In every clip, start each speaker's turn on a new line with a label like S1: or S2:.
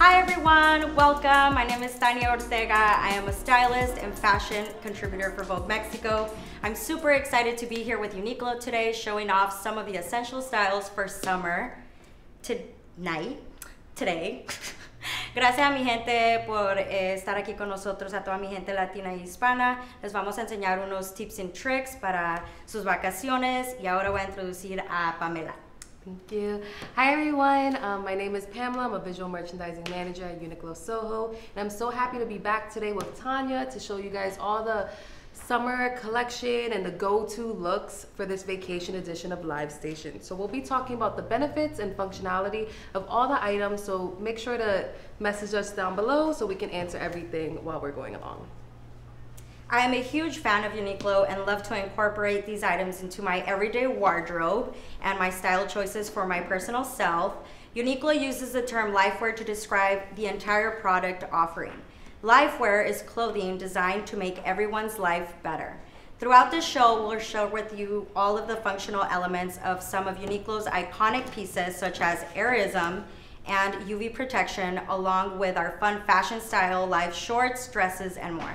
S1: Hi everyone, welcome. My name is Tania Ortega. I am a stylist and fashion contributor for Vogue Mexico. I'm super excited to be here with Uniqlo today, showing off some of the essential styles for summer tonight, today. Gracias a mi gente por eh, estar aquí con nosotros, a toda mi gente latina y hispana. Les vamos a enseñar unos tips and tricks para sus vacaciones y ahora voy a introducir a Pamela.
S2: Thank you. Hi everyone, um, my name is Pamela. I'm a visual merchandising manager at Uniqlo Soho. And I'm so happy to be back today with Tanya to show you guys all the summer collection and the go-to looks for this vacation edition of Live Station. So we'll be talking about the benefits and functionality of all the items. So make sure to message us down below so we can answer everything while we're going along.
S1: I am a huge fan of Uniqlo and love to incorporate these items into my everyday wardrobe and my style choices for my personal self. Uniqlo uses the term lifewear to describe the entire product offering. Lifewear is clothing designed to make everyone's life better. Throughout this show, we'll share with you all of the functional elements of some of Uniqlo's iconic pieces such as Airism and UV protection along with our fun fashion style live shorts, dresses, and more.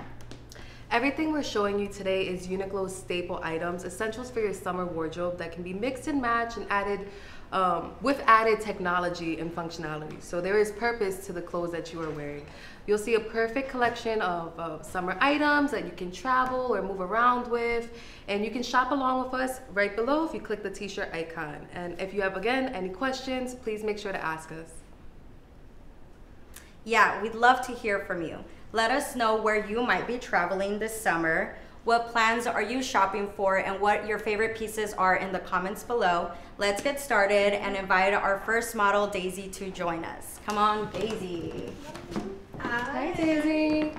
S2: Everything we're showing you today is Uniqlo's staple items, essentials for your summer wardrobe that can be mixed and matched and added um, with added technology and functionality. So there is purpose to the clothes that you are wearing. You'll see a perfect collection of uh, summer items that you can travel or move around with. And you can shop along with us right below if you click the t-shirt icon. And if you have, again, any questions, please make sure to ask us.
S1: Yeah, we'd love to hear from you. Let us know where you might be traveling this summer. What plans are you shopping for and what your favorite pieces are in the comments below. Let's get started and invite our first model, Daisy, to join us. Come on, Daisy.
S2: Hi, Hi Daisy.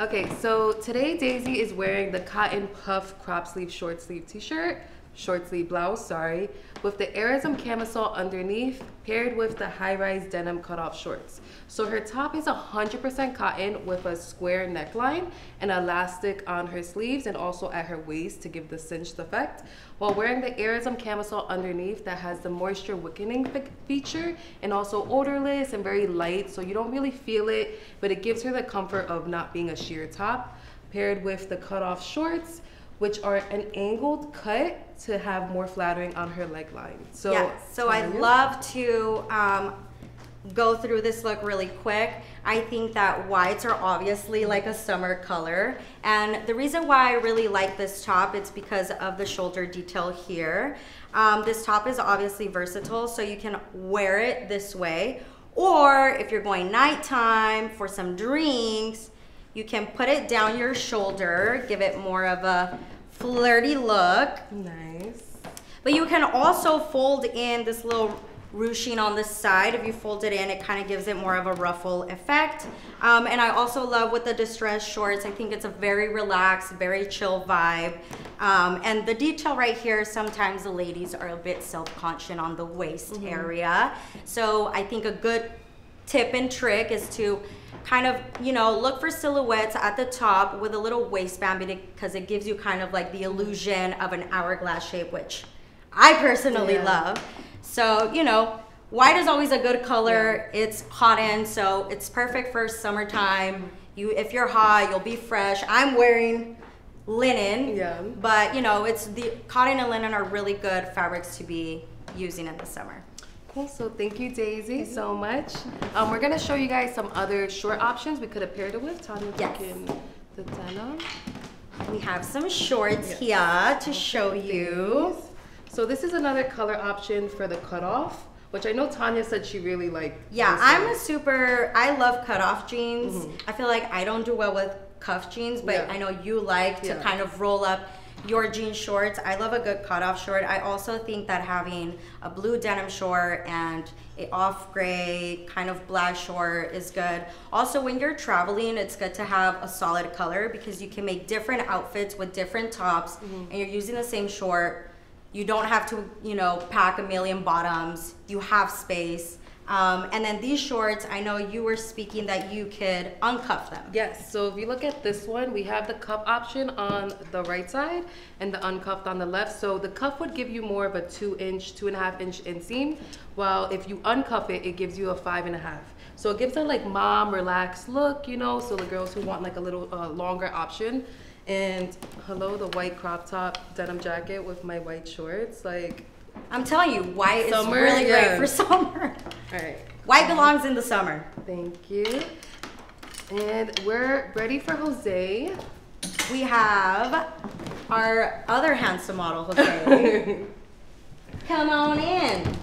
S2: Okay, so today Daisy is wearing the cotton puff crop sleeve short sleeve t-shirt short sleeve blouse, sorry, with the Airism camisole underneath paired with the high-rise denim cutoff shorts. So her top is 100% cotton with a square neckline and elastic on her sleeves and also at her waist to give the cinched effect, while wearing the Airism camisole underneath that has the moisture wicking feature and also odorless and very light, so you don't really feel it, but it gives her the comfort of not being a sheer top, paired with the cutoff shorts which are an angled cut to have more flattering on her leg line.
S1: So, yeah, so I love to um, go through this look really quick. I think that whites are obviously like a summer color. And the reason why I really like this top, it's because of the shoulder detail here. Um, this top is obviously versatile, so you can wear it this way. Or if you're going nighttime for some drinks, you can put it down your shoulder, give it more of a flirty look.
S2: Nice.
S1: But you can also fold in this little ruching on the side. If you fold it in, it kind of gives it more of a ruffle effect. Um, and I also love with the distressed shorts. I think it's a very relaxed, very chill vibe. Um, and the detail right here, sometimes the ladies are a bit self-conscious on the waist mm -hmm. area. So I think a good tip and trick is to kind of, you know, look for silhouettes at the top with a little waistband because it gives you kind of like the illusion of an hourglass shape, which I personally yeah. love. So, you know, white is always a good color. Yeah. It's cotton, so it's perfect for summertime. You, if you're hot, you'll be fresh. I'm wearing linen, yeah. but you know, it's the cotton and linen are really good fabrics to be using in the summer.
S2: Cool, so thank you Daisy so much. Um, we're gonna show you guys some other short options we could have paired it with. Tanya, yes. the denim.
S1: We have some shorts yes. here to show you.
S2: So this is another color option for the cutoff which I know Tanya said she really liked.
S1: Yeah, I'm a super, I love cutoff jeans. Mm -hmm. I feel like I don't do well with cuff jeans, but yeah. I know you like to yeah. kind of roll up your jean shorts. I love a good cutoff short. I also think that having a blue denim short and a off gray kind of black short is good. Also, when you're traveling, it's good to have a solid color because you can make different outfits with different tops mm -hmm. and you're using the same short. You don't have to, you know, pack a million bottoms. You have space. Um, and then these shorts, I know you were speaking that you could uncuff them.
S2: Yes, so if you look at this one, we have the cuff option on the right side and the uncuffed on the left. So the cuff would give you more of a two inch, two and a half inch inseam, while if you uncuff it, it gives you a five and a half. So it gives that like mom relaxed look, you know, so the girls who want like a little uh, longer option. And hello, the white crop top denim jacket with my white shorts, like,
S1: I'm telling you, white
S2: Summer,
S1: is really
S2: yeah.
S1: great for summer.
S2: all right.
S1: White belongs in the summer.
S2: Thank you. And we're ready for Jose.
S1: We have our other handsome model, Jose. Come on in.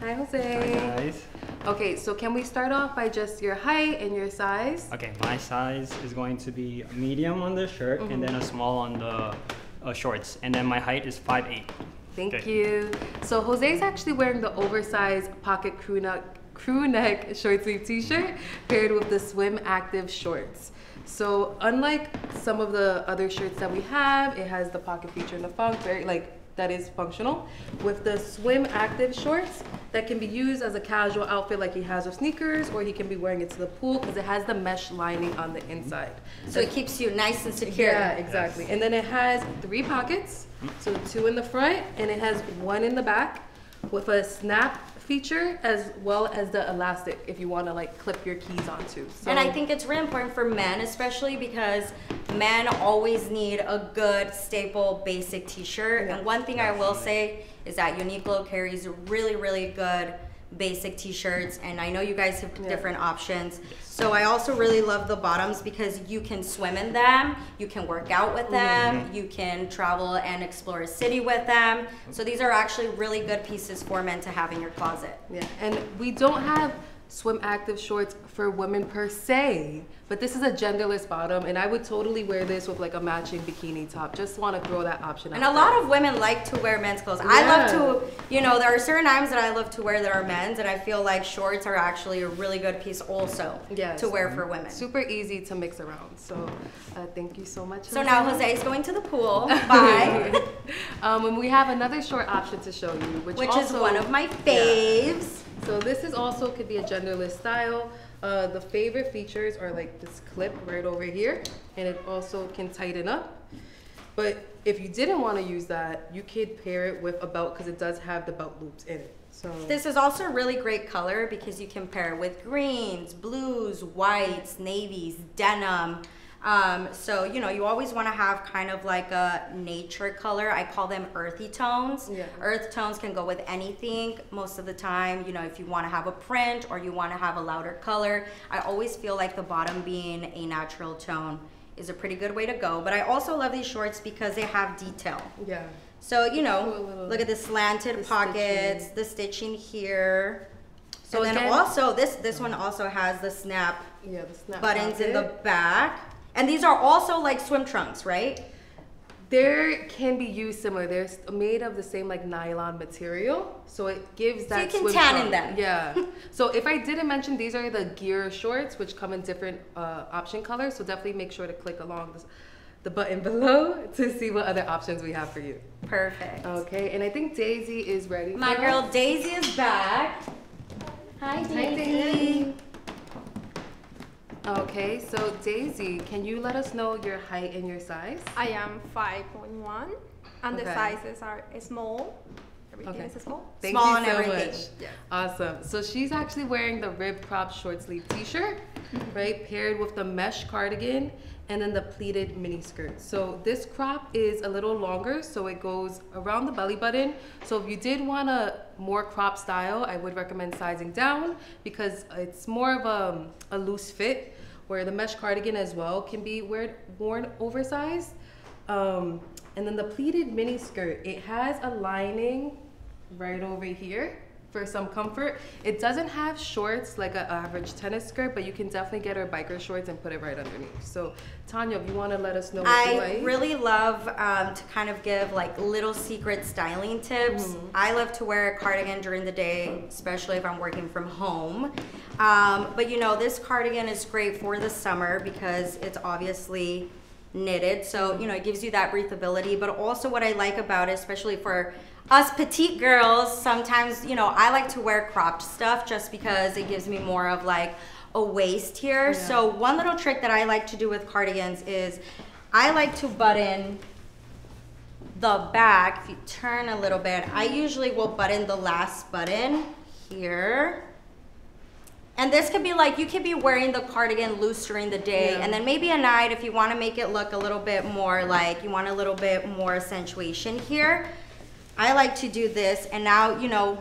S2: Hi, Jose.
S3: Guys.
S2: Okay, so can we start off by just your height and your size?
S3: Okay, my size is going to be a medium on the shirt and then a small on the uh, shorts. And then my height is 5'8".
S2: Thank
S3: Okay.
S2: you. So Jose is actually wearing the oversized pocket crew neck, crew neck short sleeve t-shirt paired with the swim active shorts. So unlike some of the other shirts that we have, it has the pocket feature in the front, very like that is functional. With the swim active shorts that can be used as a casual outfit like he has with sneakers or he can be wearing it to the pool because it has the mesh lining on the inside.
S1: So it keeps you nice and secure.
S2: Yeah, exactly. And then it has three pockets, so two in the front, and it has one in the back with a snap feature as well as the elastic if you want to like clip your keys onto. So,
S1: And I think it's really important for men, especially because men always need a good staple basic t-shirt.
S2: Yeah.
S1: And one thing I will say is that Uniqlo carries really, really good basic t-shirts and I know you guys have
S2: Yeah.
S1: different options. So I also really love the bottoms because you can swim in them, you can work out with them, mm-hmm. you can travel and explore a city with them. So these are actually really good pieces for men to have in your closet.
S2: yeah, and we don't have swim active shorts for women per se, but this is a genderless bottom, and I would totally wear this with like a matching bikini top. Just want to throw that option
S1: And
S2: out And
S1: a
S2: there.
S1: lot of women like to wear men's clothes. I love to, you know, there are certain items that I love to wear that are men's, and I feel like shorts are actually a really good piece also
S2: Yes.
S1: to wear for women.
S2: super easy to mix around. So, uh, thank you so much.
S1: So now Jose is going to the pool. Bye.
S2: um, and we have another short option to show you, which,
S1: Which is one of my
S2: Yeah.
S1: faves.
S2: So this is also could be a genderless style. Uh, the favorite features are like this clip right over here, and it also can tighten up. But if you didn't want to use that, you could pair it with a belt because it does have the belt loops in it. So
S1: This is also a really great color because you can pair it with greens, blues, whites, navies, denim. Um, so, you know, you always want to have kind of like a nature color. I call them earthy tones.
S2: Yeah.
S1: Earth tones can go with anything most of the time. You know, if you want to have a print or you want to have a louder color, I always feel like the bottom being a natural tone is a pretty good way to go. But I also love these shorts because they have detail.
S2: yeah,
S1: So, you know, look at the slanted
S2: the
S1: pockets,
S2: stitching.
S1: the stitching here.
S2: So
S1: and then
S2: again-
S1: also this this one also has the snap
S2: yeah, the snap
S1: buttons in the back. And these are also like swim trunks, right?
S2: There can be used similar. They're made of the same like nylon material, so it gives that.
S1: So you can
S2: swim
S1: tan in them.
S2: Yeah. so if I didn't mention, these are the gear shorts, which come in different uh, option colors. So definitely make sure to click along this, the button below to see what other options we have for you.
S1: Perfect.
S2: Okay, and I think Daisy is ready.
S1: My girl
S2: us.
S1: Daisy is back. Hi, Daisy.
S2: Okay, so Daisy, can you let us know your height and your size?
S4: I am 5.1 and
S2: Okay.
S4: the sizes are small. Everything
S2: Okay.
S4: is small.
S2: Thank
S1: Small
S2: you so
S1: everything.
S2: much.
S4: Yeah.
S2: Awesome. So she's actually wearing the rib crop short sleeve t-shirt, mm-hmm. right? Paired with the mesh cardigan and then the pleated mini skirt. So this crop is a little longer, so it goes around the belly button. So if you did want a more crop style, I would recommend sizing down because it's more of a, a loose fit where the mesh cardigan as well can be wear, worn oversized. Um, and then the pleated mini skirt, it has a lining right over here for some comfort. It doesn't have shorts like an average tennis skirt, but you can definitely get her biker shorts and put it right underneath. So, Tanya, if you want to let us know what you
S1: I
S2: like.
S1: really love um, to kind of give like little secret styling tips.
S2: Mm-hmm.
S1: I love to wear a cardigan during the day, especially if I'm working from home. Um, but you know, this cardigan is great for the summer because it's obviously knitted. So, you know, it gives you that breathability. But also what I like about it, especially for us petite girls, sometimes, you know, I like to wear cropped stuff just because it gives me more of like a waist here.
S2: Yeah.
S1: So one little trick that I like to do with cardigans is I like to button the back. If you turn a little bit, I usually will button the last button here. And this could be like, you could be wearing the cardigan loose during the day.
S2: Yeah.
S1: And then maybe at night, if you want to make it look a little bit more like, you want a little bit more accentuation here. I like to do this. And now, you know,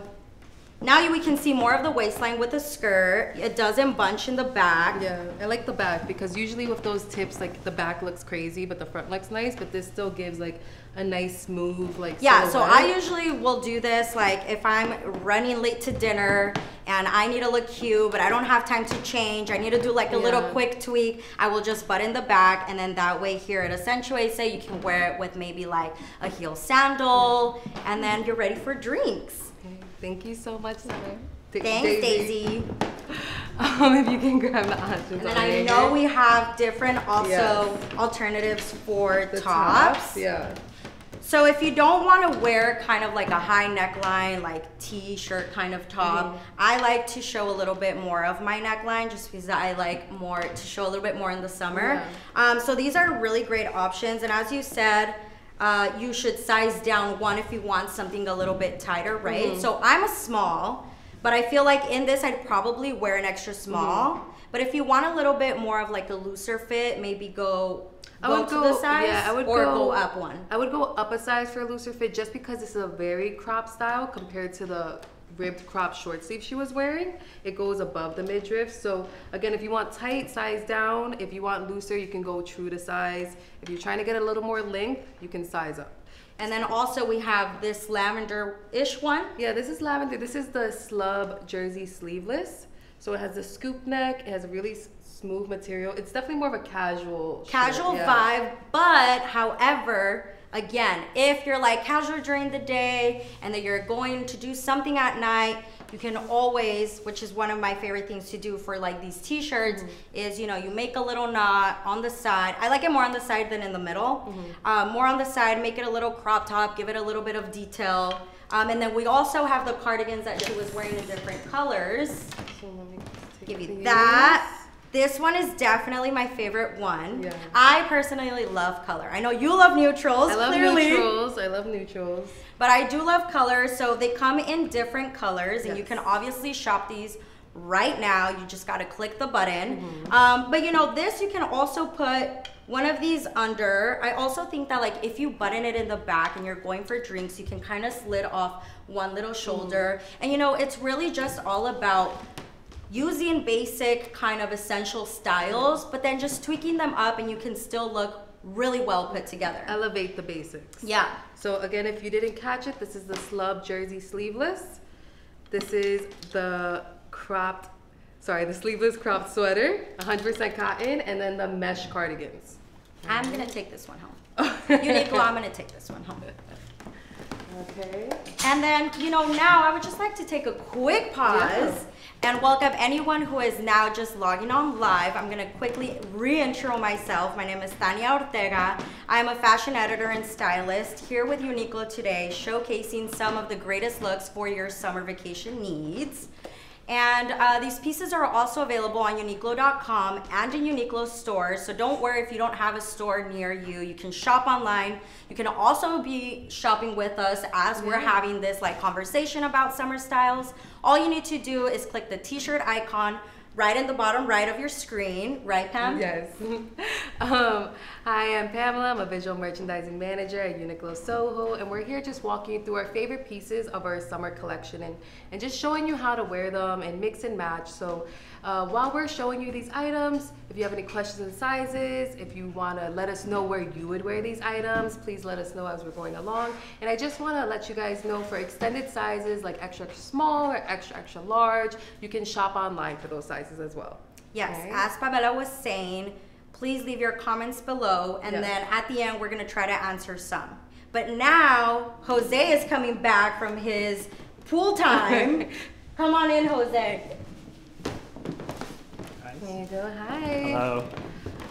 S1: now we can see more of the waistline with the skirt. It doesn't bunch in the back.
S2: Yeah, I like the back because usually with those tips, like the back looks crazy, but the front looks nice. But this still gives like a nice smooth like.
S1: Yeah, so I usually will do this like if I'm running late to dinner and I need to look cute, but I don't have time to change. I need to do like a little quick tweak. I will just button the back and then that way here it accentuates it. You can wear it with maybe like a heel sandal and then you're ready for drinks.
S2: Okay, Thank you so much. Da-
S1: Thanks, Daisy.
S2: Um, if you can grab the options.
S1: And then I know we have different also
S2: Yes.
S1: alternatives for
S2: the
S1: tops.
S2: Yeah.
S1: So if you don't want to wear kind of like a high neckline, like t-shirt kind of top,
S2: Mhm.
S1: I like to show a little bit more of my neckline just because I like more to show a little bit more in the summer. Um, so these are really great options. And as you said, uh, you should size down one if you want something a little bit tighter, right?
S2: Mhm.
S1: So I'm a small, but I feel like in this I'd probably wear an extra small.
S2: Mm-hmm.
S1: But if you want a little bit more of like a looser fit, maybe go,
S2: I would go.
S1: the size
S2: yeah, I would
S1: or
S2: go,
S1: go up one.
S2: I would go up a size for a looser fit just because this is a very crop style compared to the ribbed crop short sleeve she was wearing. It goes above the midriff. So again, if you want tight, size down. If you want looser, you can go true to size. If you're trying to get a little more length, you can size up.
S1: And then also we have this lavender-ish one.
S2: Yeah, this is lavender. This is the slub jersey sleeveless. So it has a scoop neck. It has a really smooth material. It's definitely more of a casual. shirt,
S1: Casual
S2: yeah.
S1: vibe, but however, again, if you're like casual during the day and that you're going to do something at night, you can always, which is one of my favorite things to do for like these t-shirts, is you know, you make a little knot on the side. I like it more on the side than in the middle. Um, more on the side, make it a little crop top, give it a little bit of detail. Um, and then we also have the cardigans that she was wearing in different colors.
S2: So let me take
S1: give you
S2: these.
S1: that. This one is definitely my favorite one.
S2: Yeah.
S1: I personally love color. I know you love neutrals,
S2: I love
S1: clearly.
S2: neutrals. I love neutrals.
S1: But I do love colors. So they come in different colors, and you can obviously shop these right now. You just got to click the button.
S2: Mm-hmm.
S1: Um, but you know, this you can also put one of these under. I also think that like if you button it in the back and you're going for drinks, you can kind of slit off one little shoulder.
S2: Mm-hmm.
S1: And you know, it's really just all about using basic kind of essential styles, but then just tweaking them up and you can still look really well put together.
S2: Elevate the basics.
S1: Yeah.
S2: So again, if you didn't catch it, this is the slub jersey sleeveless. This is the cropped, sorry, the sleeveless cropped sweater, 100% cotton, and then the mesh cardigans.
S1: I'm gonna take this one home. Uniqlo, I'm gonna take this one home.
S2: Okay.
S1: And then, you know, now I would just like to take a quick pause and welcome anyone who is now just logging on live. I'm gonna quickly re-intro myself. My name is Tania Ortega. I am a fashion editor and stylist here with Uniqlo today, showcasing some of the greatest looks for your summer vacation needs. And uh, these pieces are also available on Uniqlo.com and in Uniqlo stores. So don't worry if you don't have a store near you. You can shop online. You can also be shopping with us as we're having this like conversation about summer styles. All you need to do is click the t-shirt icon right in the bottom right of your screen, right Pam?
S2: Yes. um, hi, I'm Pamela. I'm a visual merchandising manager at Uniqlo Soho, and we're here just walking you through our favorite pieces of our summer collection and, and just showing you how to wear them and mix and match. So uh, while we're showing you these items, if you have any questions and sizes, if you want to let us know where you would wear these items, please let us know as we're going along. And I just want to let you guys know for extended sizes like extra extra small or extra extra large, you can shop online for those sizes as well.
S1: Yes,
S2: Okay.
S1: as Pamela was saying, please leave your comments below, and
S2: Yes.
S1: then at the end, we're gonna try to answer some. But now, Jose is coming back from his pool time. Come on in, Jose.
S2: There you go. Hi.
S3: Hello.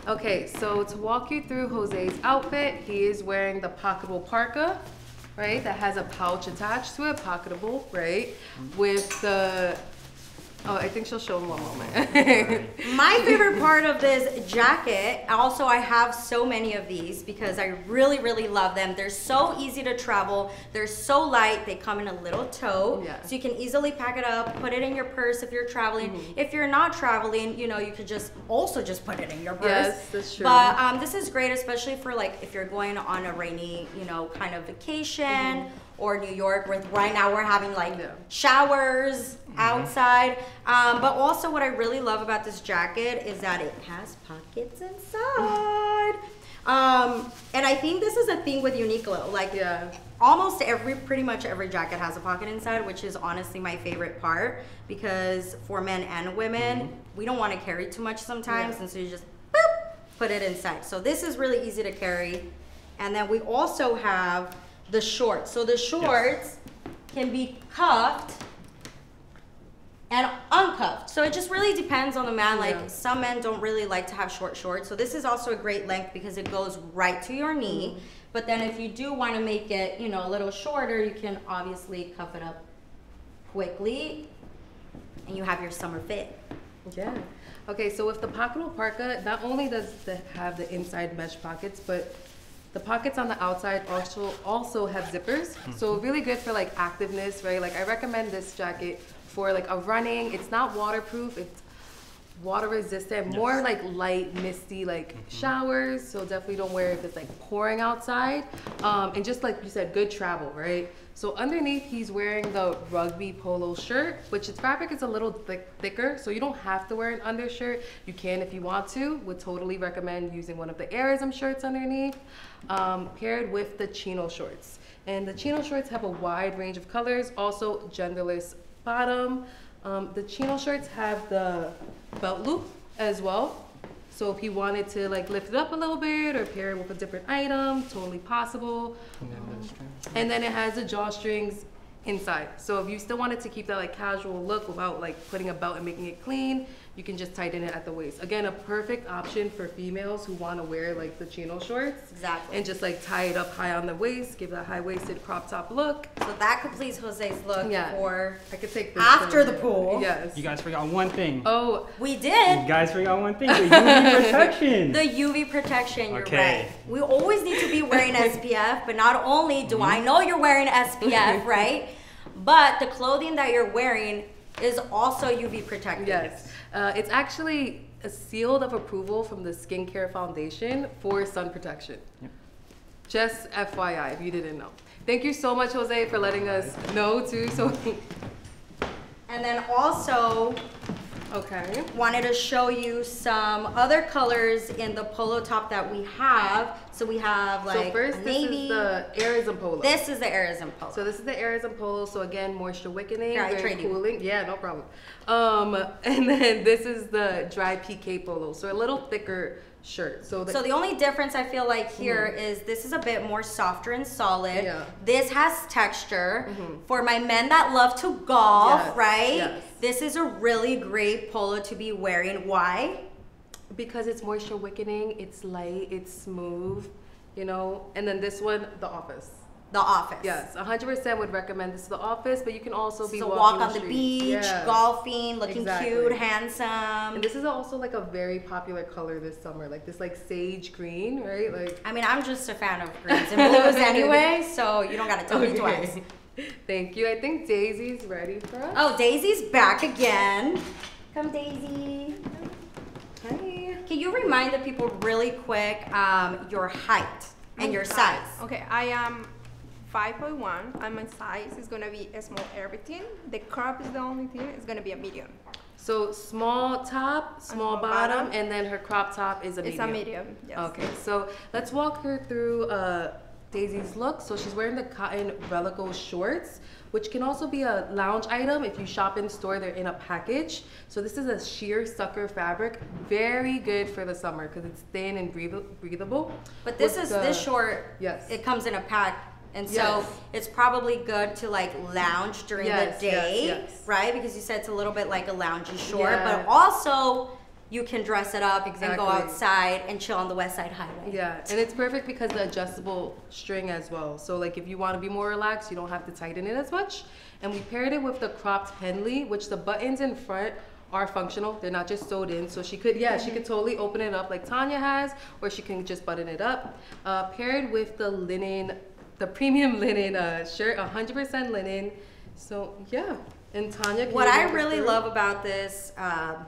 S2: Okay, so to walk you through Jose's outfit, he is wearing the pocketable parka, right? That has a pouch attached to it, pocketable, right? Mm-hmm. With the, oh, I think she'll show in one moment.
S1: My favorite part of this jacket, also I have so many of these because I really, really love them. They're so easy to travel. They're so light. They come in a little tote.
S2: Yeah.
S1: So you can easily pack it up, put it in your purse if you're traveling.
S2: Mm-hmm.
S1: If you're not traveling, you know, you could just also just put it in your purse.
S2: Yes, that's true.
S1: But um, this is great, especially for like if you're going on a rainy, you know, kind of vacation. Or New York, where right now we're having like
S2: Mm-hmm.
S1: Showers outside. Um, but also, what I really love about this jacket is that it has pockets inside. Um, and I think this is a thing with Uniqlo. Like,
S2: Yeah.
S1: almost every, pretty much every jacket has a pocket inside, which is honestly my favorite part because for men and women, we don't want to carry too much sometimes,
S2: Yeah.
S1: and so you just boop, put it inside. So this is really easy to carry. And then we also have the shorts. So the shorts can be cuffed and uncuffed. So it just really depends on the man. Like
S2: Yeah.
S1: some men don't really like to have short shorts. So this is also a great length because it goes right to your knee.
S2: Mm-hmm.
S1: But then if you do want to make it, you know, a little shorter, you can obviously cuff it up quickly and you have your summer fit.
S2: Yeah. Okay, so with the pocketable parka, not only does it have the inside mesh pockets, but the pockets on the outside also also have zippers. So really good for like activeness, right? Like I recommend this jacket for like a running. It's not waterproof. It's water resistant, more like light, misty, like showers. So definitely don't wear if it's like pouring outside. Um, and just like you said, good travel, right? So underneath, he's wearing the rugby polo shirt, which its fabric is a little thick, thicker. So you don't have to wear an undershirt. You can if you want to. Would totally recommend using one of the Airism shirts underneath, um, paired with the chino shorts. And the chino shorts have a wide range of colors, also genderless bottom. Um, the chino shorts have the belt loop as well. So if you wanted to like lift it up a little bit or pair it with a different item, totally possible.
S3: And then the.
S2: And then it has the drawstrings inside. So if you still wanted to keep that like casual look without like putting a belt and making it clean, you can just tighten it at the waist. Again, a perfect option for females who want to wear like the chino shorts.
S1: Exactly.
S2: And just like tie it up high on the waist, give that high-waisted crop top look.
S1: So that completes Jose's look
S2: Yeah.
S1: for
S2: I could take this
S1: After the pool.
S2: Yes.
S3: You guys forgot one thing.
S2: Oh,
S1: we
S3: You
S1: did
S3: guys forgot one thing. The UV protection.
S1: the UV protection. You're
S3: Okay.
S1: right. We always need to be wearing SPF, but not only do I mm-hmm. know you're wearing SPF, right? But the clothing that you're wearing is also UV protected.
S2: Yes. Uh, it's actually a seal of approval from the Skin Cancer Foundation for sun protection.
S3: Yep.
S2: Just FYI, if you didn't know. Thank you so much, Jose, for letting us know too. So,
S1: And then also
S2: okay.
S1: wanted to show you some other colors in the polo top that we have. So we have like
S2: so first,
S1: a
S2: this
S1: navy.
S2: is the Airism Polo.
S1: this is the Airism polo.
S2: So this is the Airism Polo. So again, moisture wickening, very
S1: you.
S2: cooling. Yeah, no problem. Um, and then this is the dry PK Polo. So a little thicker shirt. So the
S1: So the only difference I feel like here is this is a bit more softer and solid.
S2: Yeah.
S1: This has texture. Mhm. For my men that love to golf,
S2: Yes,
S1: right?
S2: yes.
S1: This is a really great polo to be wearing. Why?
S2: because it's moisture wickening, it's light, it's smooth, you know. And then this one, The Office.
S1: The office.
S2: Yes, 100% would recommend this to The Office, but you can also be
S1: So walk on the
S2: streets.
S1: beach,
S2: Yeah.
S1: golfing, looking
S2: Exactly.
S1: cute, handsome.
S2: And this is also like a very popular color this summer, like this like sage green, right? Like
S1: I mean, I'm just a fan of greens and blues anyway, so you don't gotta tell me twice.
S2: Thank you. I think Daisy's ready for us.
S1: Oh, Daisy's back again. Come, Daisy.
S2: Hi.
S1: Can you remind the people really quick um, your height and your size?
S4: Okay, I am 5.1 and my size is gonna be a small everything. The crop is the only thing, it's gonna be a medium.
S2: So small top, small
S4: small
S2: bottom,
S4: bottom.
S2: and then her crop top is a medium.
S4: It's a medium, yes.
S2: Okay, so let's walk her through uh, Daisy's look. So she's wearing the cotton Relaco shorts, which can also be a lounge item. If you shop in store, they're in a package. So this is a seersucker fabric, very good for the summer because it's thin and breathable.
S1: But this
S2: With
S1: is
S2: the-
S1: this short.
S2: Yes.
S1: It comes in a pack, and so
S2: Yes.
S1: it's probably good to like lounge during
S2: Yes,
S1: the day,
S2: yes.
S1: right? Because you said it's a little bit like a loungy short,
S2: Yeah.
S1: but also you can dress it up and go outside and chill on the West Side Highway.
S2: Yeah, and it's perfect because the adjustable string as well. So like if you want to be more relaxed, you don't have to tighten it as much. And we paired it with the cropped Henley, which the buttons in front are functional. They're not just sewed in. So she could, yeah, she could totally open it up like Tanya has, or she can just button it up. Uh, paired with the linen, the premium linen uh, shirt, 100% linen. So yeah, and Tanya. can
S1: What I really
S2: through?
S1: love about this um,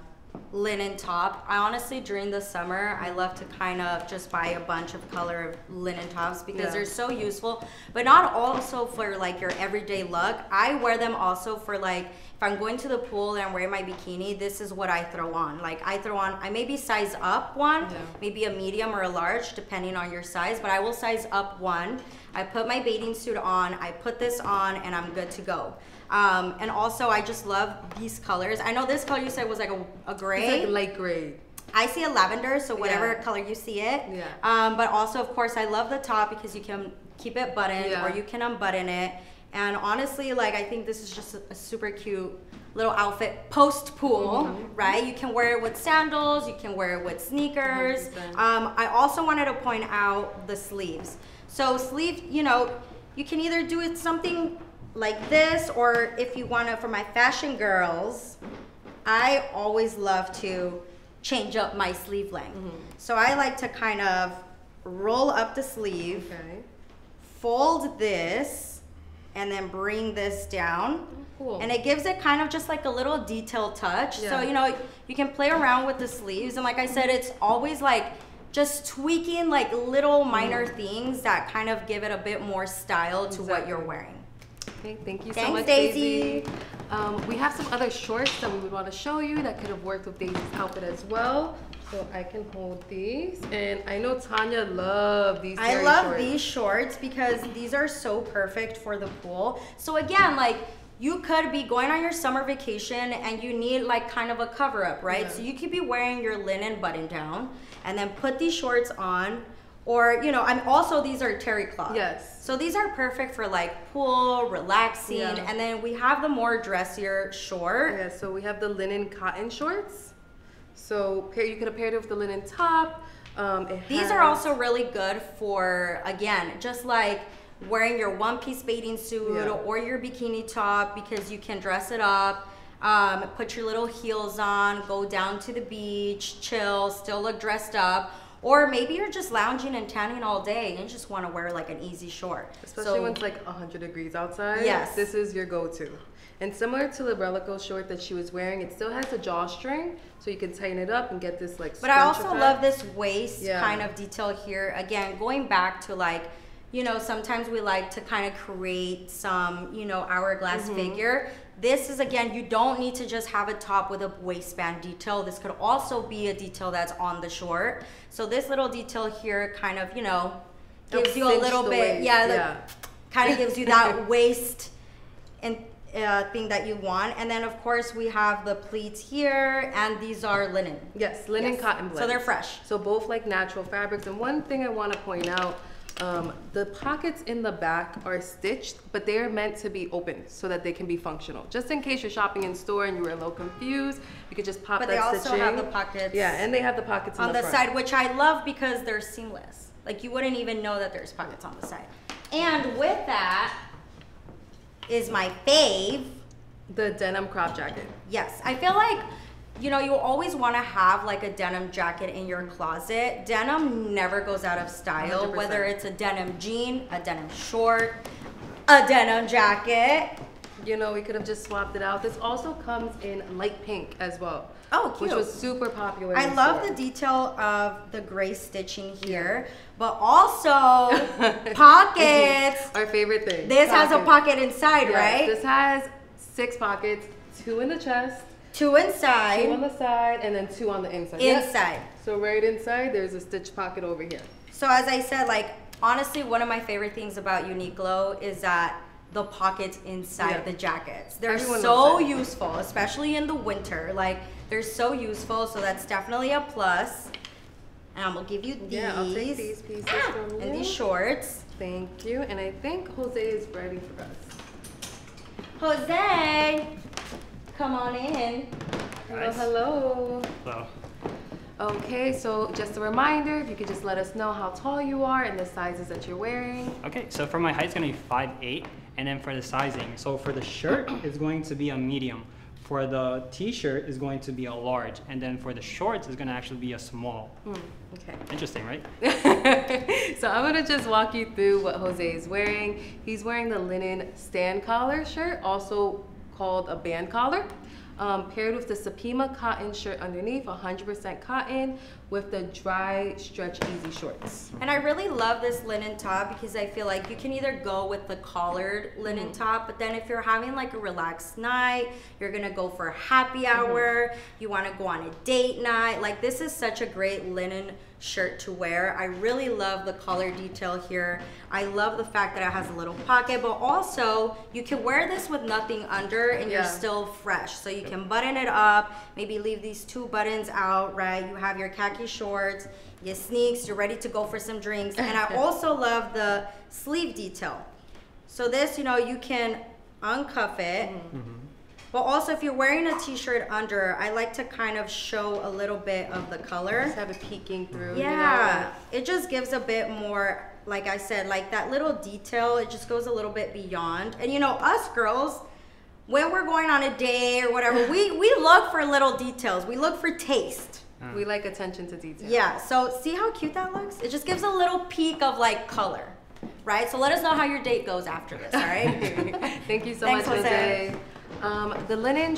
S1: linen top, I honestly during the summer I love to kind of just buy a bunch of color linen tops because
S2: Yeah.
S1: they're so useful, but not also for like your everyday look. I wear them also for like if I'm going to the pool and I'm wearing my bikini, this is what I throw on. Like I throw on, I maybe size up one,
S2: Yeah.
S1: maybe a medium or a large, depending on your size, but I will size up one. I put my bathing suit on, I put this on, and I'm good to go. Um, and also, I just love these colors. I know this color you said was like a, a gray.
S2: Like light gray.
S1: I see a lavender, so whatever
S2: Yeah.
S1: color you see it.
S2: Yeah.
S1: Um, but also, of course, I love the top because you can keep it buttoned
S2: Yeah.
S1: or you can unbutton it. And honestly, like I think this is just a, a super cute little outfit post pool,
S2: Mm-hmm.
S1: right? You can wear it with sandals, you can wear it with sneakers. Um, I also wanted to point out the sleeves. So sleeve, you know, you can either do it something like this, or if you want to, for my fashion girls, I always love to change up my sleeve length.
S2: Mm-hmm.
S1: So I like to kind of roll up the sleeve,
S2: Okay.
S1: fold this, and then bring this down.
S2: Cool.
S1: And it gives it kind of just like a little detail touch. So, you know, you can play around with the sleeves. And like I said, it's always like just tweaking like little minor
S2: Mm.
S1: things that kind of give it a bit more style to what you're wearing.
S2: Okay, thank you so much,
S1: Daisy.
S2: Um, we have some other shorts that we would want to show you that could have worked with Daisy's outfit as well. So I can hold these, and I know Tanya loved these.
S1: I love
S2: shorts.
S1: these shorts because these are so perfect for the pool. So again, like you could be going on your summer vacation and you need like kind of a cover up, right?
S2: Yeah.
S1: So you could be wearing your linen button down and then put these shorts on or you know, I'm also these are terry cloth.
S2: Yes.
S1: So these are perfect for like pool, relaxing,
S2: Yeah.
S1: and then we have the more dressier short.
S2: Yeah, so we have the linen cotton shorts. So pair, you could have paired it with the linen top. Um,
S1: These are also really good for again, just like wearing your one piece bathing suit
S2: Yeah.
S1: or your bikini top because you can dress it up. Um, put your little heels on, go down to the beach, chill, still look dressed up. Or maybe you're just lounging and tanning all day and just want to wear like an easy short.
S2: Especially
S1: So-
S2: when it's like 100 degrees outside.
S1: Yes.
S2: This is your go-to. And similar to the Relaco short that she was wearing, it still has a drawstring, so you can tighten it up and get this like.
S1: But I also
S2: effect.
S1: love this waist
S2: Yeah.
S1: kind of detail here. Again, going back to like, you know, sometimes we like to kind of create some, you know, hourglass
S2: Mm-hmm.
S1: figure. This is again, you don't need to just have a top with a waistband detail. This could also be a detail that's on the short. So this little detail here kind of, you know, gives you a little bit,
S2: waist,
S1: yeah, like,
S2: yeah.
S1: kind of gives you that waist and uh, thing that you want. And then of course we have the pleats here, and these are linen.
S2: Yes, linen
S1: Yes.
S2: cotton blend.
S1: So they're fresh.
S2: So both like natural fabrics. And one thing I want to point out, um, the pockets in the back are stitched, but they are meant to be open so that they can be functional. Just in case you're shopping in store and you were a little confused, you could just pop
S1: But
S2: that
S1: they also have the pockets
S2: Yeah, and they have the pockets
S1: on the,
S2: front.
S1: side, which I love because they're seamless. Like you wouldn't even know that there's pockets on the side. And with that is my fave.
S2: The denim crop jacket.
S1: Yes, I feel like you know you always want to have like a denim jacket in your closet. Denim never goes out of style,
S2: 100%.
S1: whether it's a denim jean, a denim short, a denim jacket.
S2: You know, we could have just swapped it out. This also comes in light pink as well.
S1: Oh, cute.
S2: Which was super popular.
S1: I love
S2: store.
S1: the detail of the gray stitching here, but also pockets.
S2: Our favorite thing.
S1: This has a pocket inside,
S2: Yes,
S1: right?
S2: This has six pockets, two in the chest,
S1: Two inside.
S2: two on the side, and then two on the inside. Yep.
S1: inside.
S2: So right inside, there's a stitch pocket over here.
S1: So as I said, like honestly, one of my favorite things about Uniqlo is that the pockets inside
S2: Yeah.
S1: the jackets. They're
S2: Everyone
S1: so useful, especially in the winter. Like they're so useful, so that's definitely a plus. And I'm gonna give you these,
S2: Yeah, I'll take these pieces ah, from
S1: and these shorts.
S2: Thank you. And I think Jose is ready for us.
S1: Jose, come on in.
S2: Hello,
S3: Guys.
S2: hello. Okay, so just a reminder, if you could just let us know how tall you are and the sizes that you're wearing.
S3: Okay, so for my height, it's gonna be five eight, and then for the sizing, so for the shirt, it's going to be a medium. For the t-shirt, is going to be a large, and then for the shorts, it's gonna actually be a small.
S2: Hmm, okay.
S3: Interesting, right?
S2: so I'm gonna just walk you through what Jose is wearing. He's wearing the linen stand collar shirt, also called a band collar, um, paired with the Supima cotton shirt underneath, 100% cotton, with the dry stretch easy shorts.
S1: And I really love this linen top because I feel like you can either go with the collared linen
S2: Mm-hmm.
S1: top, but then if you're having like a relaxed night, you're gonna go for a happy
S2: Mm-hmm.
S1: hour, you wanna go on a date night. Like this is such a great linen shirt to wear. I really love the collar detail here. I love the fact that it has a little pocket, but also you can wear this with nothing under and you're still fresh. So you can button it up, maybe leave these two buttons out, right? You have your khaki shorts, your sneaks, you're ready to go for some drinks. And I also love the sleeve detail. So this, you know, you can uncuff it. Mm-hmm. Mm-hmm. But also if you're wearing a t-shirt under, I like to kind of show a little bit of the color.
S2: Just have it peeking through. you know,
S1: Yeah, it just gives a bit more, like I said, like that little detail, it just goes a little bit beyond. And you know, us girls, when we're going on a day or whatever, we, we look for little details. We look for taste.
S2: Like, we like attention to detail.
S1: Yeah, so see how cute that looks? It just gives a little peek of like color, right? So let us know how your date goes after this, all right?
S2: Thank you so
S1: Thanks,
S2: much, Jose.
S1: Jose.
S2: Um, the linen,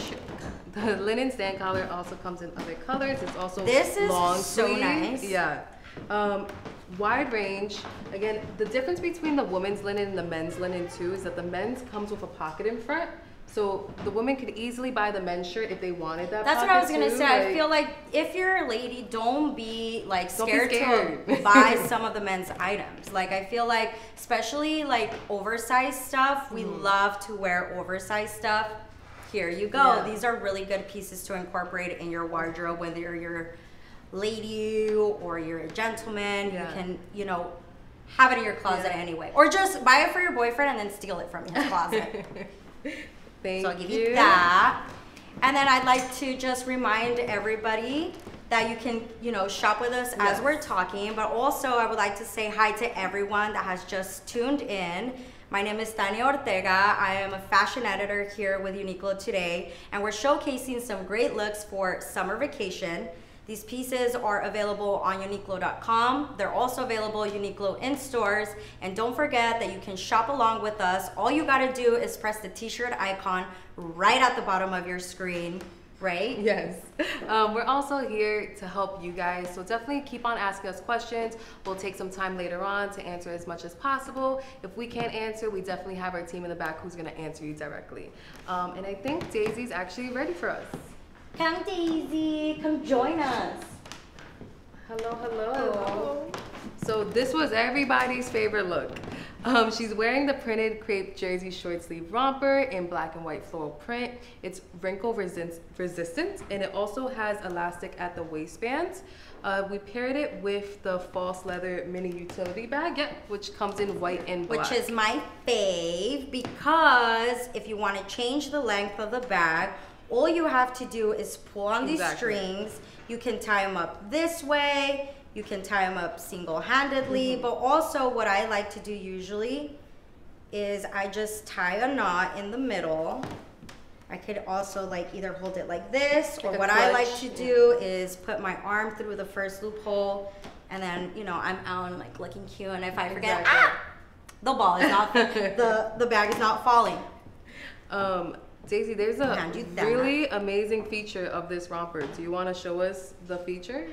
S2: the linen stand collar also comes in other colors. It's also
S1: This is
S2: long
S1: so
S2: sleeve.
S1: nice.
S2: Yeah, um, wide range. Again, the difference between the women's linen and the men's linen too is that the men's comes with a pocket in front. So the woman could easily buy the men's shirt if they wanted that.
S1: That's what I was gonna
S2: too,
S1: say. I feel like if you're a lady, don't be like
S2: Don't be
S1: scared,
S2: scared.
S1: to buy some of the men's items. Like I feel like, especially like oversized stuff, we
S2: Mm-hmm.
S1: love to wear oversized stuff. Here you go.
S2: Yeah.
S1: These are really good pieces to incorporate in your wardrobe, whether you're a lady or you're a gentleman.
S2: Yeah.
S1: You can, you know, have it in your closet
S2: Yeah.
S1: anyway, or just buy it for your boyfriend and then steal it from his closet.
S2: Thank
S1: So I'll give
S2: you.
S1: you that. And then I'd like to just remind everybody that you can, you know, shop with us as we're talking. But also, I would like to say hi to everyone that has just tuned in. My name is Tania Ortega. I am a fashion editor here with Uniqlo today, and we're showcasing some great looks for summer vacation. These pieces are available on uniqlo.com. They're also available Uniqlo in stores. And don't forget that you can shop along with us. All you gotta do is press the t-shirt icon right at the bottom of your screen, right?
S2: Yes. Um, we're also here to help you guys. So definitely keep on asking us questions. We'll take some time later on to answer as much as possible. If we can't answer, we definitely have our team in the back who's to answer you directly. Um, and I think Daisy's actually ready for us.
S1: Come Daisy, come join us.
S2: Hello, hello. hello. So this was everybody's favorite look. Um, she's wearing the printed crepe jersey short sleeve romper in black and white floral print. It's wrinkle resist- resistant and it also has elastic at the waistband. Uh, we paired it with the faux leather mini utility bag, yep, which comes in white and black.
S1: Which is my fave because if you want to change the length of the bag, all you have to do is pull on these strings. You can tie them up this way, you can tie them up single handedly,
S2: Mm-hmm.
S1: but also what I like to do usually is I just tie a knot in the middle. I could also like either hold it like this or
S2: Like a
S1: what I like
S2: clutch,
S1: to
S2: yeah.
S1: do is put my arm through the first loophole and then, you know, I'm out and like looking cute and if I forget,
S2: Exactly.
S1: ah, the ball is not, the, the bag is not falling.
S2: Um, Daisy, there's a
S1: Can't do that.
S2: really amazing feature of this romper. Do you want to show us the feature?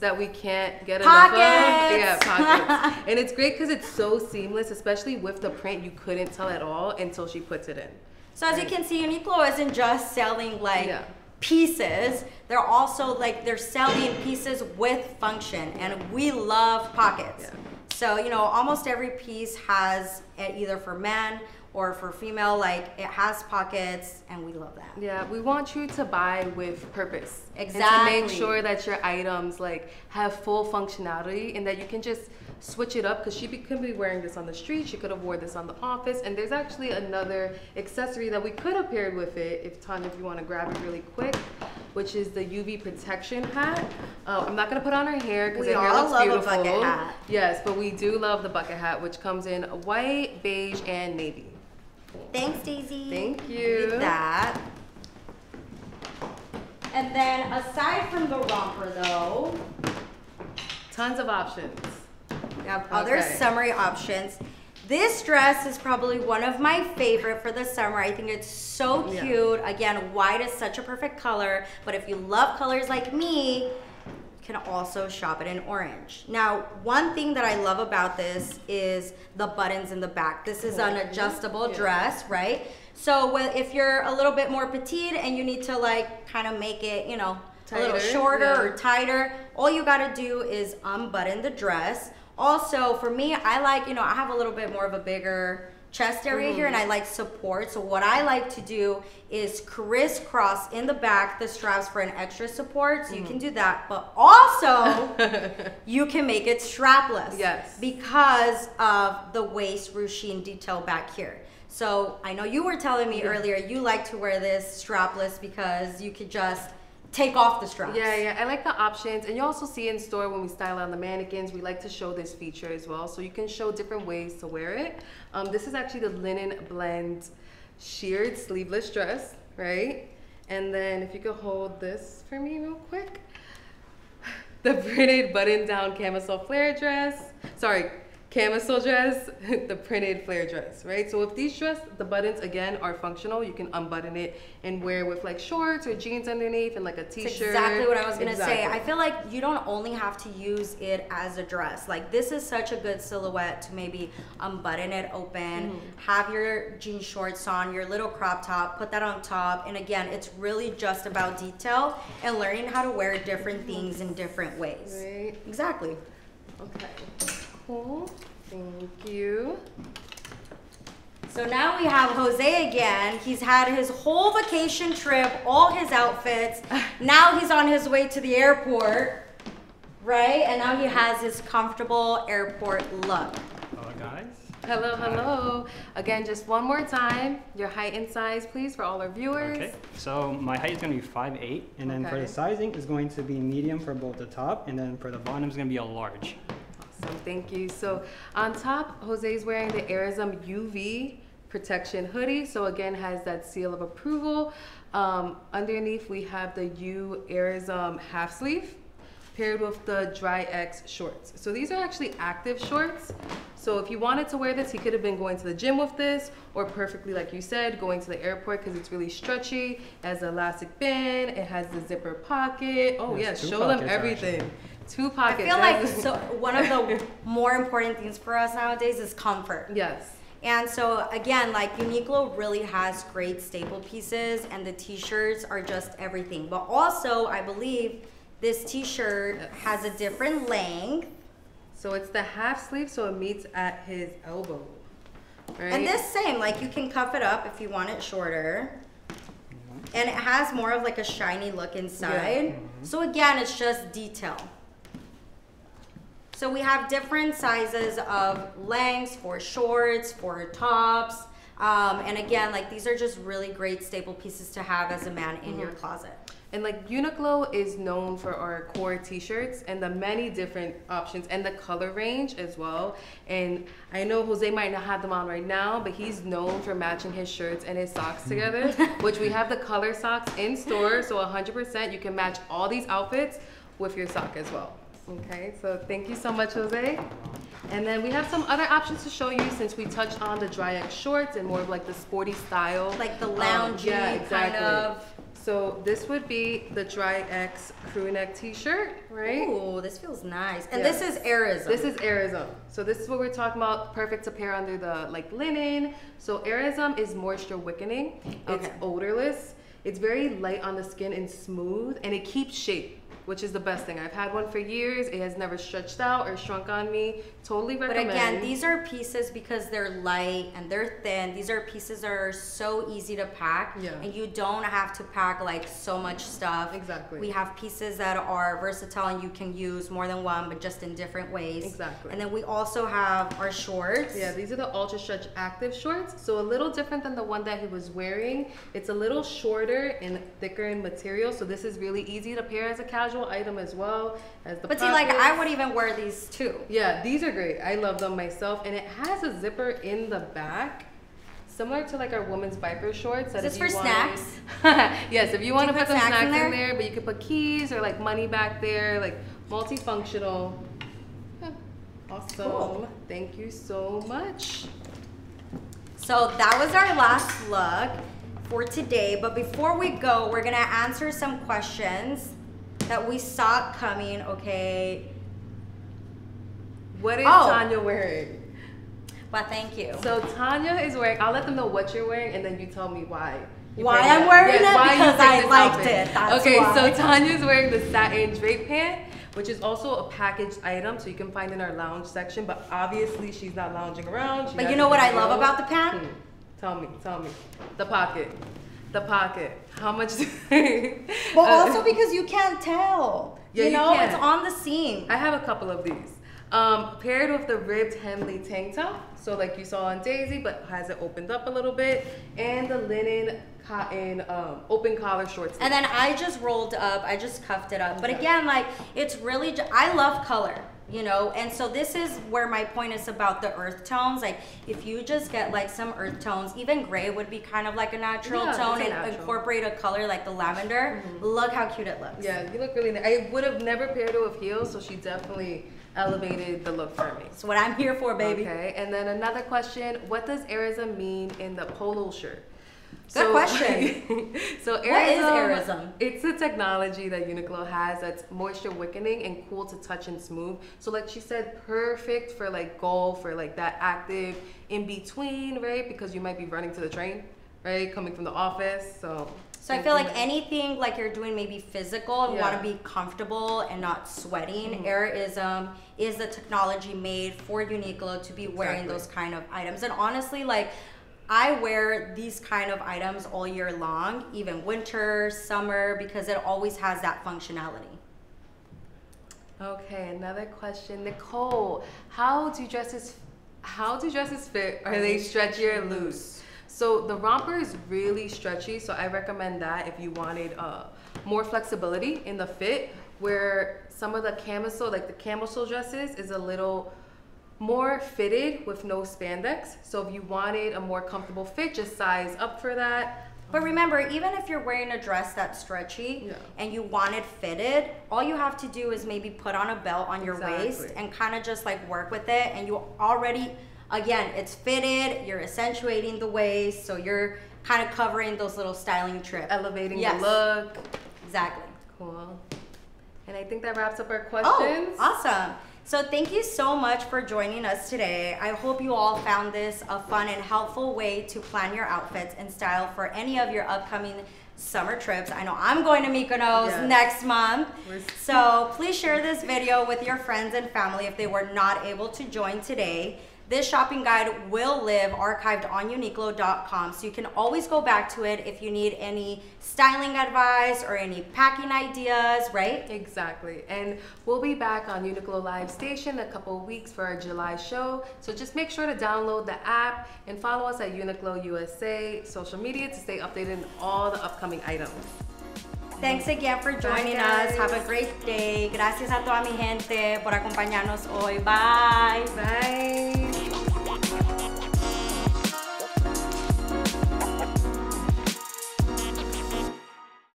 S2: That we can't get enough of? Yeah, pockets. and it's great because it's so seamless, especially with the print. You couldn't tell at all until she puts it in.
S1: So as you can see, Uniqlo isn't just selling like
S2: Yeah.
S1: pieces. They're also like they're selling pieces with function, and we love pockets.
S2: Yeah.
S1: So you know, almost every piece has uh, either for men or for female, like it has pockets, and we love that.
S2: Yeah, we want you to buy with purpose. Exactly. And to make sure that your items like have full functionality and that you can just switch it up because she be, could be wearing this on the street. She could have wore this on the office. And there's actually another accessory that we could have paired with it if Tanya, if you want to grab it really quick. which is the UV protection hat. Uh, I'm not gonna put on her hair because her hair looks beautiful.
S1: bucket hat.
S2: Yes, but we do love the bucket hat, which comes in white, beige, and navy.
S1: Thanks, Daisy.
S2: Thank you.
S1: Did that. And then aside from the romper though,
S2: Tons of options.
S1: we have other
S2: Okay.
S1: summery options. This dress is probably one of my favorite for the summer. I think it's so
S2: Yeah.
S1: cute. Again, white is such a perfect color, but if you love colors like me, you can also shop it in orange. Now, one thing that I love about this is the buttons in the back. This is an adjustable
S2: Yeah.
S1: dress, right? So well, if you're a little bit more petite and you need to like kind of make it, you know, a little shorter
S2: yeah.
S1: or tighter, all you gotta do is unbutton the dress. Also, for me, I like, you know, I have a little bit more of a bigger chest area here and I mm-hmm. like support. So what I like to do is crisscross in the back the straps for an extra support. So you can mm-hmm. do that. But also, you can make it strapless.
S2: Yes.
S1: Because of the waist ruching detail back here. So I know you were telling me earlier you like to wear this strapless because you could just take off the straps.
S2: Yeah, yeah, I like the options, and you also see in store when we style on the mannequins, we like to show this feature as well, so you can show different ways to wear it. Um, this is actually the linen blend sheared sleeveless dress, right? And then if you could hold this for me real quick, the printed button-down camisole flare dress. Sorry, camisole dress, the printed flare dress, right? So with these dress, the buttons again are functional. You can unbutton it and wear with like shorts or jeans underneath and like a t-shirt.
S1: That's exactly what I was gonna say. I feel like you don't only have to use it as a dress. Like this is such a good silhouette to maybe unbutton it open,
S2: Mm-hmm.
S1: have your jean shorts on, your little crop top, put that on top. And again, it's really just about detail and learning how to wear different things in different ways.
S2: Right.
S1: Exactly.
S2: Okay. Cool. Thank you.
S1: So now we have Jose again. He's had his whole vacation trip, all his outfits. Now he's on his way to the airport, right? And now he has his comfortable airport look.
S3: Hello, guys.
S2: Hello, hello. Again, just one more time, your height and size, please, for all our viewers.
S3: Okay, so my height is going to be 5'8", and then for the sizing is going to be medium for both the top, and then for the bottom is going to be a large.
S2: Awesome, thank you. So on top, Jose's wearing the Airism UV protection hoodie. So again, has that seal of approval. Um, underneath, we have the U Airism half sleeve paired with the DRY-EX shorts. So these are actually active shorts. So if you wanted to wear this, he could have been going to the gym with this, or perfectly, like you said, going to the airport because it's really stretchy. It has the elastic band. It has the zipper pocket. Oh
S3: yes,
S2: show them everything.
S3: actually.
S2: Two
S1: I feel like so one of the more important things for us nowadays is comfort.
S2: Yes.
S1: And so again, like Uniqlo really has great staple pieces and the t-shirts are just everything. But also, I believe this t-shirt
S2: Yes.
S1: has a different length.
S2: So it's the half sleeve, so it meets at his elbow. Right?
S1: And this same, like you can cuff it up if you want it shorter. Mm-hmm. And it has more of like a shiny look inside. So again, it's just detail. So we have different sizes of lengths for shorts, for tops. Um, and again, like these are just really great staple pieces to have as a man in your closet.
S2: And like Uniqlo is known for our core t-shirts and the many different options and the color range as well. And I know Jose might not have them on right now, but he's known for matching his shirts and his socks together, which we have the color socks in store. So 100% you can match all these outfits with your sock as well. Okay, so thank you so much, Jose. And then we have some other options to show you since we touched on the DRY-EX shorts and more of like the sporty style.
S1: Like the
S2: Um,
S1: loungy
S2: yeah,
S1: kind of.
S2: So this would be the Dry X crew neck t-shirt, right?
S1: Ooh, this feels nice. And
S2: Yes.
S1: this is Airism.
S2: This is Airism. So this is what we're talking about. Perfect to pair under the like linen. So Airism is moisture wickening. It's
S1: Okay.
S2: odorless. It's very light on the skin and smooth, and it keeps shape. Which is the best thing. I've had one for years. It has never stretched out or shrunk on me. Totally
S1: But again, these are pieces because they're light and they're thin. These are pieces that are so easy to pack.
S2: Yeah.
S1: And you don't have to pack like so much stuff.
S2: Exactly.
S1: We have pieces that are versatile and you can use more than one, but just in different ways.
S2: Exactly.
S1: And then we also have our shorts.
S2: Yeah, these are the Ultra Stretch Active shorts. So a little different than the one that he was wearing. It's a little shorter and thicker in material. So this is really easy to pair as a casual item as well as the
S1: But see, like I would even wear these too.
S2: Yeah, these are great. I love them myself. And it has a zipper in the back. Similar to like our women's biker shorts. that
S1: Is this for
S2: wanted-
S1: snacks?
S2: yes, if you want to put
S1: put
S2: some
S1: snacks
S2: snacks
S1: in
S2: in
S1: there?
S2: there? but you could put keys or like money back there, like multifunctional. Awesome.
S1: Cool.
S2: Thank you so much.
S1: So that was our last look for today. But before we go, we're gonna answer some questions that we saw coming. Okay.
S2: What is
S1: Oh.
S2: Tanya wearing?
S1: Well, thank you.
S2: So Tanya is wearing. I'll let them know what you're wearing, and then you tell me why.
S1: Why I'm
S2: it.
S1: wearing it?
S2: why you
S1: Because I liked
S2: outfit.
S1: it. That's
S2: okay,
S1: why.
S2: so Tanya's wearing the satin drape pant, which is also a packaged item, so you can find in our lounge section. But obviously, she's not lounging around. She
S1: But you know what I love about the pant?
S2: Hmm. Tell me, tell me. The pocket. The pocket. How much?
S1: Well,
S2: Uh,
S1: also because you can't tell.
S2: Yeah,
S1: you
S2: you
S1: know, it's
S2: can't.
S1: on the seam.
S2: I have a couple of these. Um, paired with the ribbed Henley tank top, so like you saw on Daisy, but has it opened up a little bit, and the linen cotton um, open collar shorts.
S1: And then I just rolled up, I just cuffed it up. But
S2: Okay.
S1: again, like it's really, I love color, you know, and so this is where my point is about the earth tones. Like if you just get like some earth tones, even gray would be kind of like a natural
S2: Yeah,
S1: tone
S2: a
S1: and
S2: natural.
S1: incorporate a color like the lavender. Look how cute it looks.
S2: yeah, you look really nice. I would have never paired it with heels, so she definitely elevated the look for me.
S1: That's what I'm here for, baby.
S2: Okay, and then another question: What does Airism mean in the polo shirt?
S1: Good question.
S2: so
S1: What is
S2: Airism,
S1: Airism?
S2: It's a technology that Uniqlo has that's moisture wickening and cool to touch and smooth. So like she said, perfect for like golf or like that active in between, right? Because you might be running to the train, right? Coming from the office, so.
S1: So I feel like anything like you're doing maybe physical and
S2: Yeah. Mm-hmm.
S1: want to be comfortable and not sweating, Airism is the technology made for Uniqlo to be wearing
S2: Exactly.
S1: those kind of items. And honestly, like I wear these kind of items all year long, even winter, summer, because it always has that functionality.
S2: Okay, another question, Nicole. How do dresses, how do dresses fit? Are they stretchy or loose? So the romper is really stretchy, so I recommend that if you wanted uh, more flexibility in the fit. Where some of the camisole, like the camisole dresses, is a little more fitted with no spandex. So if you wanted a more comfortable fit, just size up for that.
S1: But remember, even if you're wearing a dress that's stretchy
S2: Yeah.
S1: and you want it fitted, all you have to do is maybe put on a belt on your waist and kind of just like work with it. And you already, again, it's fitted, you're accentuating the waist, so you're kind of covering those little styling trips.
S2: Elevating
S1: Yes.
S2: the look.
S1: Exactly.
S2: Cool. And I think that wraps up our questions.
S1: Oh, awesome. So thank you so much for joining us today. I hope you all found this a fun and helpful way to plan your outfits and style for any of your upcoming summer trips. I know I'm going to Mykonos
S2: Yes.
S1: next month.
S2: We're-
S1: So please share this video with your friends and family if they were not able to join today. This shopping guide will live archived on uniqlo.com, so you can always go back to it if you need any styling advice or any packing ideas, right?
S2: Exactly. And we'll be back on Uniqlo Live Station a couple weeks for our July show. So just make sure to download the app and follow us at Uniqlo USA social media to stay updated on all the upcoming items.
S1: Thanks again for joining us. Have a great day. Gracias a toda mi gente por acompañarnos hoy. Bye.
S2: Bye.